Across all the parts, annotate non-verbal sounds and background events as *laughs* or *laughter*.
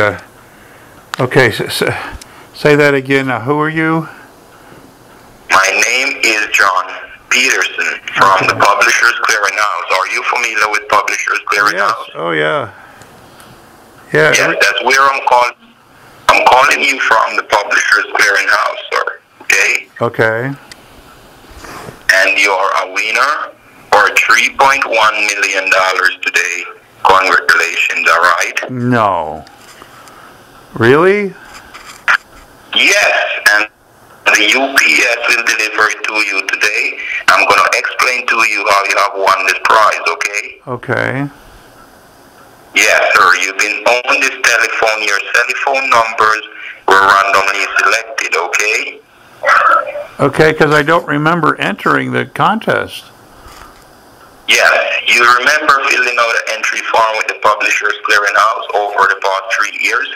Uh, Okay, s- s- say that again. Now, who are you? My name is John Peterson from the Publishers Clearing House. Are you familiar with Publishers Yes. Clearing House? Oh, yeah. Yeah. Yes, that's where I'm calling. I'm calling you from the Publishers Clearing House, sir. Okay, Okay. and you're a winner for 3.1 million dollars today. Congratulations, all right? No. Really? Yes, and the UPS will deliver it to you today. I'm gonna explain to you how you have won this prize, okay? Okay. Yes, sir. You've been on this telephone. Your cell phone numbers were randomly selected, okay? Okay, because I don't remember entering the contest. Yes. You remember filling out an entry form with the Publishers Clearing House over the past three years?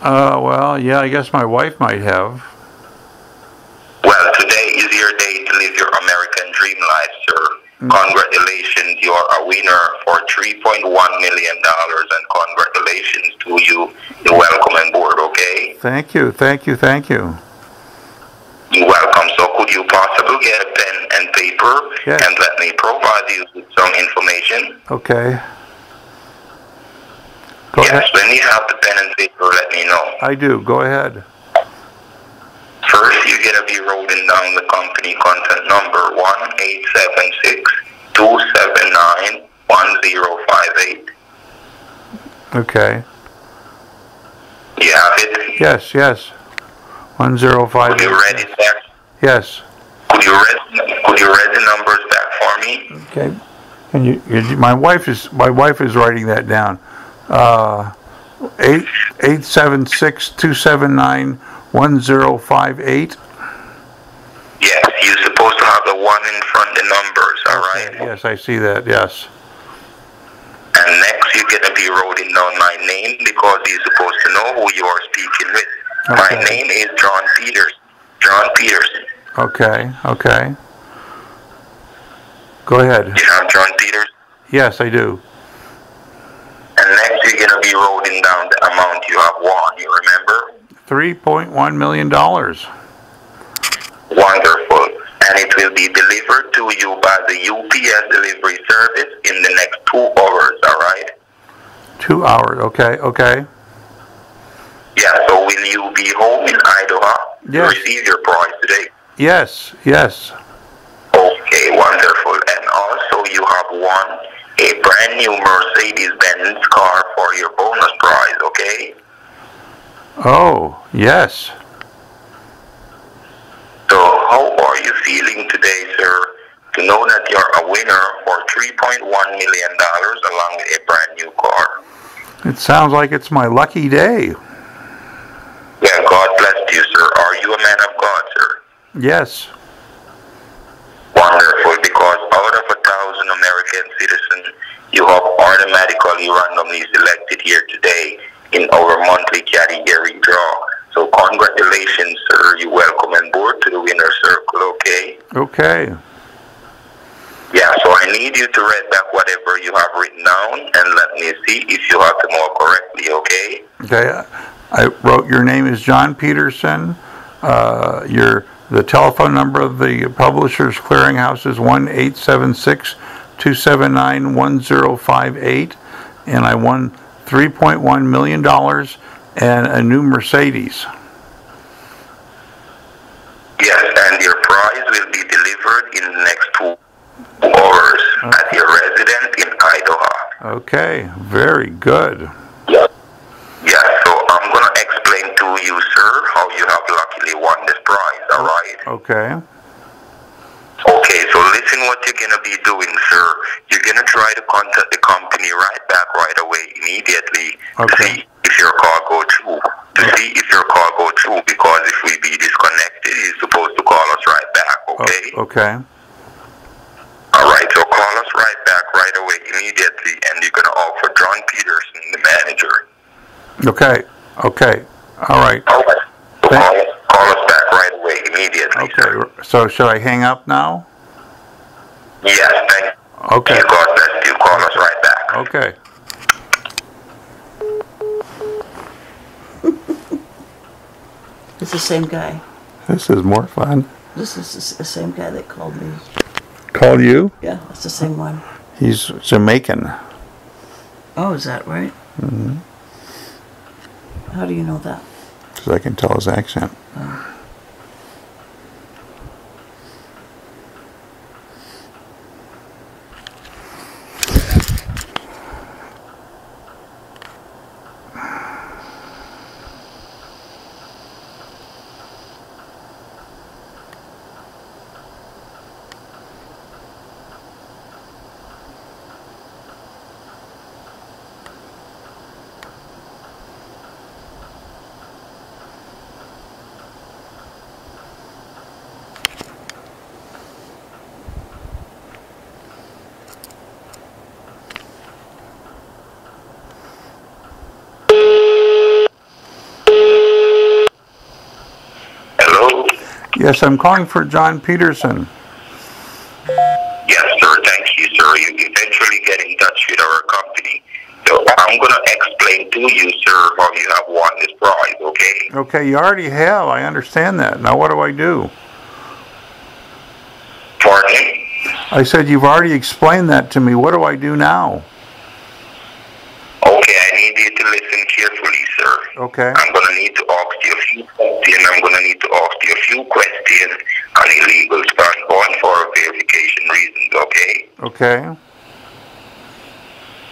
Uh, well, yeah, I guess my wife might have. Well, today is your day to live your American dream life, sir. Congratulations, you're a winner for $3.1 million, and congratulations to you. You're welcome on board, okay? Thank you, thank you, thank you. You're welcome. So could you possibly get a pen and paper Yes. and let me provide you with some information? Okay. Go yes, ahead. when you have the pen and paper, let me know. I do. Go ahead. First, you're going to be writing down the company contact number 1-876-279-1058. Okay. You have it? Yes, yes. One zero five. Could you read it back? Yes. Could you read, could you read the numbers back for me? Okay. And you, you, my wife is my wife is writing that down. Uh, eight eight seven six two seven nine one zero five eight. Yes, you're supposed to have the one in front of the numbers, all right? Yes, I see that. Yes. And next, you're going to be writing down my name because you're supposed to know who you are speaking with. My name is John Peters. John Peterson. Okay. Okay. Go ahead. You have John Peters? Yes, I do. And next, you're going to be rolling down the amount you have won. You remember? Three point one million dollars. Wonderful. And it will be delivered to you by the UPS delivery service in the next two hours, all right? Two hours. Okay. Okay. Yeah, so will you be home in Idaho Yes. to receive your prize today? Yes. Yes. Okay, wonderful. And also you have won a brand new Mercedes-Benz car for your bonus prize, okay? Oh, yes. So how are you feeling today, sir, to know that you're a winner for $3.1 million along with a brand new car? It sounds like it's my lucky day. Yeah, God bless you, sir. Are you a man of God, sir? Yes. Wonderful, because out of a thousand American citizens, you have automatically randomly selected here today in our monthly category draw. So congratulations, sir. You're welcome on board to the winner circle, okay? Okay. Yeah, so I need you to read back whatever you have written down and let me see if you have them all correctly, okay? Okay. I wrote your name is John Peterson. Uh, your the telephone number of the Publishers Clearing House is one eight seven six two seven nine one zero five eight, and I won three point one million dollars and a new Mercedes. Yes, and your prize will be delivered in the next two hours at your residence in Idaho. Okay. Very good. Yeah. Yeah, so I'm gonna explain to you, sir, how you have luckily won this prize, alright? Okay. Okay, so listen what you're gonna be doing, sir. You're gonna try to contact the company right back right away, immediately, to Okay. see if your call go through. To see if your call go through, because if we be disconnected, you're supposed to call us right back, oh, okay? Okay. Alright, so call us right back right away, immediately, and you're gonna offer John Peterson, the manager. Okay. Okay. All right. Alright. So call, call us back right away, immediately, sir. Okay. So should I hang up now? Yes, thank Okay. you. God bless you. Call us right back. Okay. *laughs* It's the same guy. This is more fun. This is the same guy that called me. Call you? Yeah, it's the same one. He's Jamaican. Oh, is that right? Mm-hmm. How do you know that? Because I can tell his accent. Hello? Yes, I'm calling for John Peterson. Yes, sir. Thank you, sir. You eventually get in touch with our company. So I'm going to explain to you, sir, how you have won this prize, okay? Okay, you already have. I understand that. Now what do I do? Pardon me? I said you've already explained that to me. What do I do now? Okay, I need you to listen carefully, sir. Okay. I'm going to need to ask you a few questions. I'm going to need to ask you a few questions on illegal standpoint for verification reasons, okay? Okay.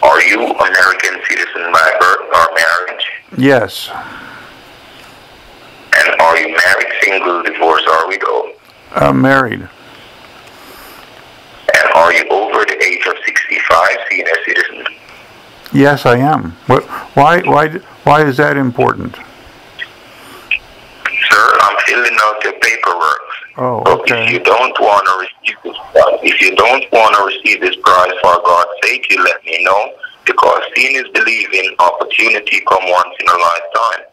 Are you American citizen by birth or marriage? Yes. And are you married, single, divorced, or widow? Uh, married. And are you over the age of 65, senior citizen? Yes, I am. What? Why? Why? Why is that important? Sir, I'm filling out your Oh, So If okay. you don't want to receive this prize, if you don't want to receive this prize for God's sake, you let me know. Because seeing is believing, opportunity come once in a lifetime.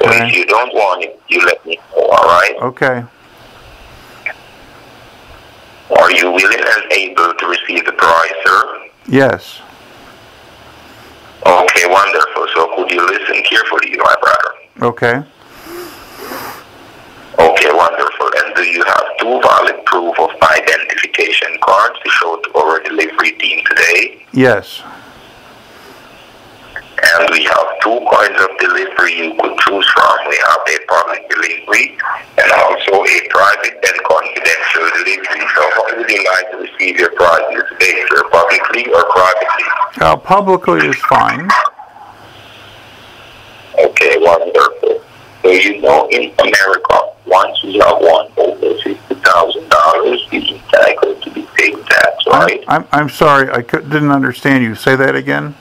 So if you don't want it, you let me know, all right? Okay. Are you willing and able to receive the prize, sir? Yes. Okay, wonderful. So could you listen carefully, my brother? Okay. Okay, wonderful. And do you have two valid proof of identification cards to show to our delivery team today? Yes. And we have two kinds of delivery you could choose from. We have a public delivery and also a private and confidential delivery. So how would you like to receive your prizes today, sir? Publicly or privately? Uh, publicly is fine. Okay, wonderful. So you know in America, once you have won over $50,000, you're entitled to be paid tax, right? I'm, I'm sorry. I could, didn't understand you. Say that again.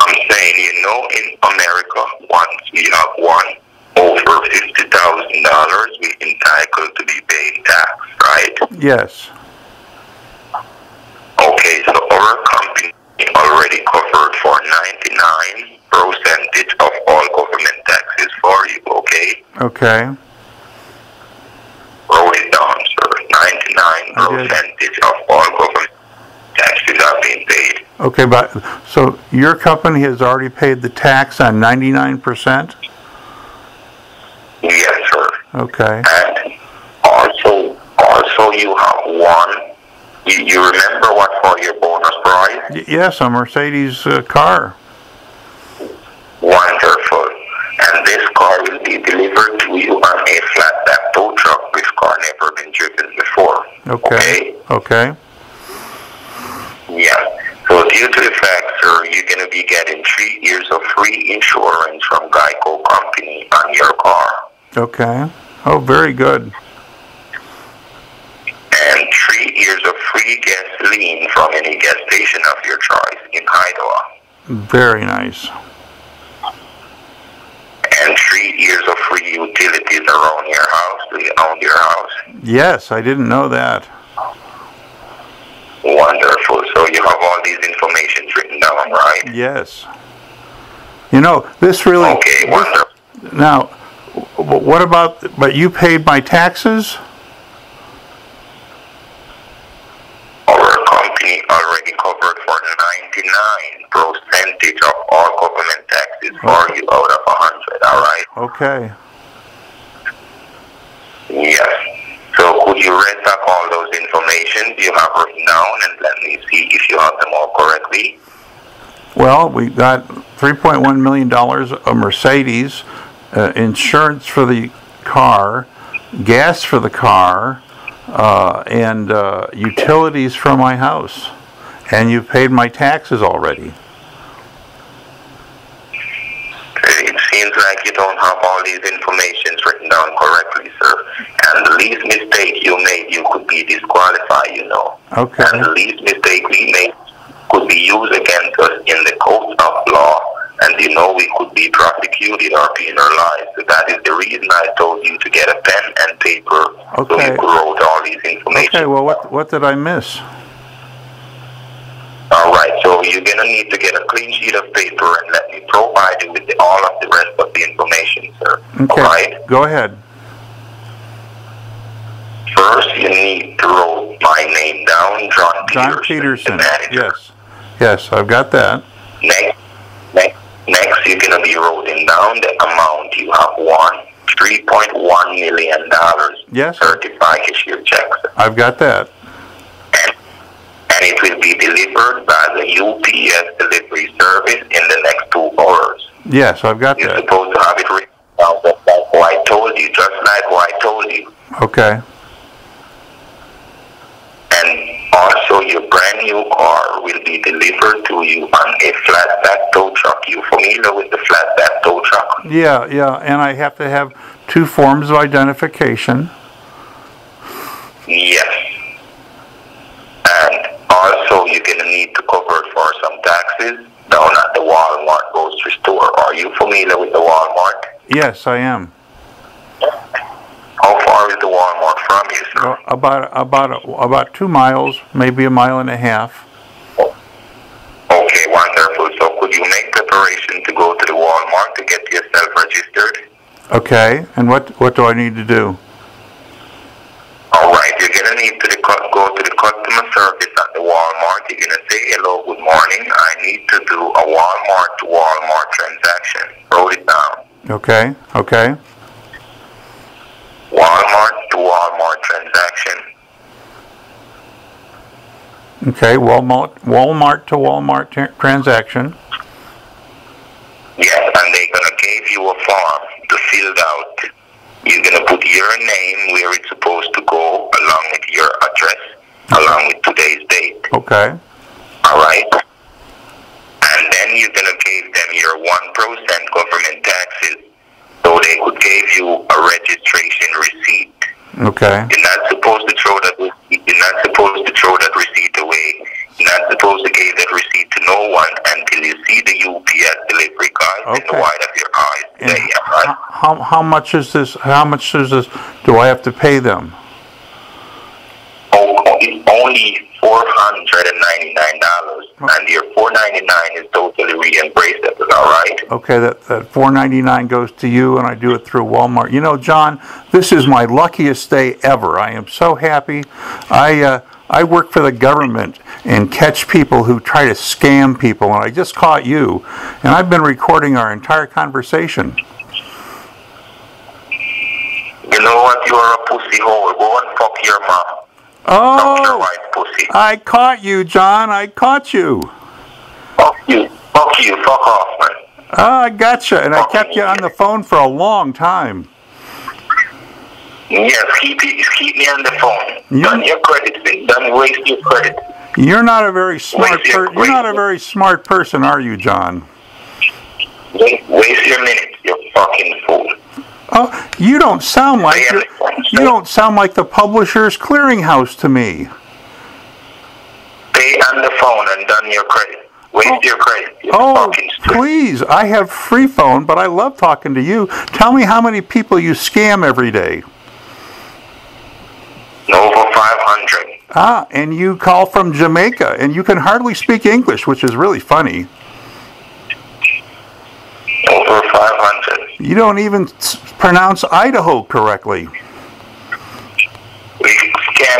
I'm saying, you know, in America, once we have won over fifty thousand dollars, we're entitled to be paying tax, right? Yes. Okay, so our company already covered for ninety-nine percentage of all government taxes for you. Okay, wrote down, sir. Ninety-nine I did. percentage of all government taxes are being paid. Okay, but so your company has already paid the tax on 99%? Yes, sir. Okay. And also, also you have one. You, you remember what for your bonus prize? Y- yes, a Mercedes uh, car. Wonderful. And this car will be delivered to you on a flatbed tow truck. This car never been driven before. Okay. Okay. Yeah. So due to the fact, sir, you're going to be getting three years of free insurance from Geico Company on your car. Okay. Oh, very good. And three years of free gasoline from any gas station of your choice in Idaho. Very nice. Three years of free utilities around your house. Do you own your house? Yes, I didn't know that. Wonderful. So you have all these information written down, right? Yes. You know, this really. Okay, wonderful. Now, what about, but you paid my taxes? Our company already covered for 99 percentage of all government taxes for you out of Okay. Yes. So could you read back all those information you have written down and let me see if you have them all correctly? Well, we got $3.1 million of Mercedes, uh, insurance for the car, gas for the car, uh, and uh, utilities for my house. And you've paid my taxes already. It seems like you don't have all these informations written down correctly, sir. And the least mistake you made, you could be disqualified, you know. Okay. And the least mistake we made could be used against us in the court of law. And you know we could be prosecuted or penalized. So that is the reason I told you to get a pen and paper so Okay. you could write all these information. Okay, well, what, what did I miss? All so you're gonna need to get a clean sheet of paper and let me provide you with the, all of the rest of the information, sir. Okay, right. go ahead. First, you need to write my name down, John Peterson. John Peterson, yes. Yes, I've got that. Next, next, next, you're gonna be writing down the amount you have won, three point one million dollars. Yes. Certified cashier checks, I've got that. And, it will be delivered by the UPS delivery service in the next two hours. Yes, I've got You're that. supposed to have it written down, just like what I told you, just like what I told you. Okay, And also, your brand new car will be delivered to you on a flatbed tow truck. You familiar with the flatbed tow truck? yeah, yeah, and I have to have two forms of identification. Yes. And also, you're going to need to cover for some taxes down at the Walmart grocery store. Are you familiar with the Walmart? Yes, I am. How far is the Walmart from you, sir? Well, About, about, about two miles, maybe a mile and a half. Okay, wonderful. So could you make preparation to go to the Walmart to get yourself registered? Okay, and what, what do I need to do? All right, you're gonna need to the, go to the customer service at the Walmart. You're gonna say, "Hello, good morning. I need to do a Walmart to Walmart transaction." Wrote it down. Okay, okay, Walmart to Walmart transaction. okay, Walmart, Walmart to Walmart tra- transaction. Yes, and they're gonna give you a form to fill out. You're gonna put your name where it's supposed to go, along with your address, along with today's date. Okay, All right. Then you're gonna give them your one percent government taxes, so they could give you a registration receipt. okay, You're not supposed to throw that. You're not supposed to throw that receipt away. You're not supposed to give that receipt to no one until you see the UPS delivery card in the Okay. white of your eyes. and Say, all right. h- how, how much is this, how much is this, do I have to pay them? Oh, it's only four hundred and ninety nine dollars, and your four ninety nine is totally reimbursable. All right. Okay, that, that four ninety-nine goes to you and I do it through Walmart. You know, John, this is my luckiest day ever. I am so happy. I, uh, I work for the government and catch people who try to scam people and I just caught you. And I've been recording our entire conversation. You know what? You are a pussy hole. Go and fuck your mom. Fuck Oh. I caught you, John. I caught you. Fuck you. Fuck you. Fuck off, man. Ah, I gotcha. And I kept you on the phone for a long time. Yes, keep keep me on the phone. You- Done your credit thing. Done waste your credit. You're not a very smart Wait, per- you're not a very smart person, are you, John? Waste, your minutes, you fucking fool. Oh, you don't sound like you're, you don't sound like the Publishers Clearing House to me. Stay on the phone and done your credit. Waste Oh. your credit, you Oh, please! I have free phone, but I love talking to you. Tell me how many people you scam every day. Over 500. Ah, and you call from Jamaica, and you can hardly speak English, which is really funny. Over 500. You don't even pronounce Idaho correctly.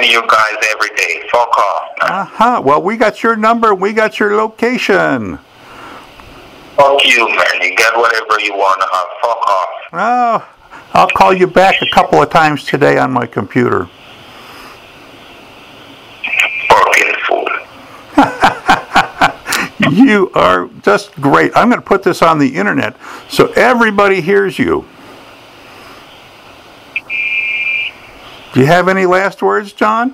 You guys every day. Fuck off. Uh huh. Well, we got your number. We got your location. Fuck you, man. You get whatever you want have. Fuck off. Oh, I'll call you back a couple of times today on my computer. Fucking fool. *laughs* You are just great. I'm going to put this on the internet so everybody hears you. Do you have any last words, John?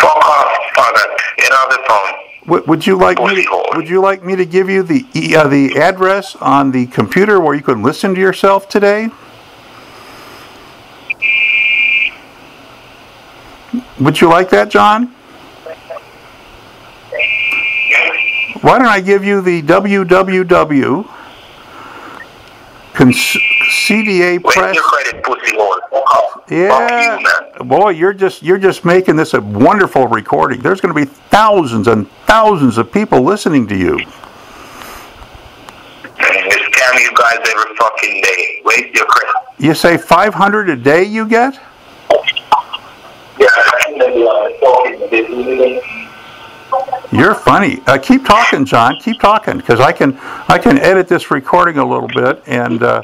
Fuck off, father. Get off the phone. Would, you like me? To, would you like me to give you the uh, the address on the computer where you can listen to yourself today? Would you like that, John? Why don't I give you the www cons- CDA Where's Press? your credit, pussy hole? Fuck off. Fuck Yeah, you, boy, you're just you're just making this a wonderful recording. There's going to be thousands and thousands of people listening to you. We scam you guys every fucking day. Where's your credit? You say 500 a day you get? Yeah. You're funny. Uh, keep talking, John. Keep talking, because I can I can edit this recording a little bit, and uh,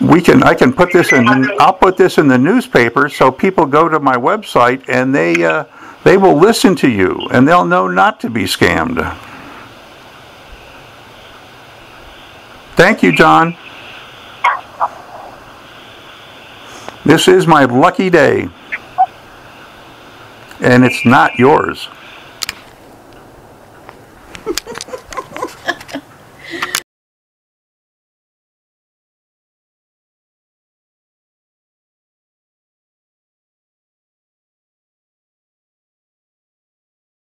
we can I can put this in. I'll put this in the newspaper so people go to my website and they uh, they will listen to you and they'll know not to be scammed. Thank you, John. This is my lucky day, and it's not yours.